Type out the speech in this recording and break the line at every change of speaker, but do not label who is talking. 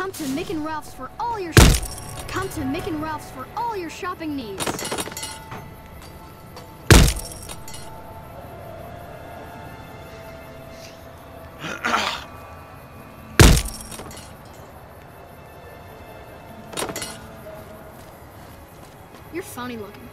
Come to Mick and Ralph's for all your Come to Mick and Ralph's for all your shopping needs. You're funny looking.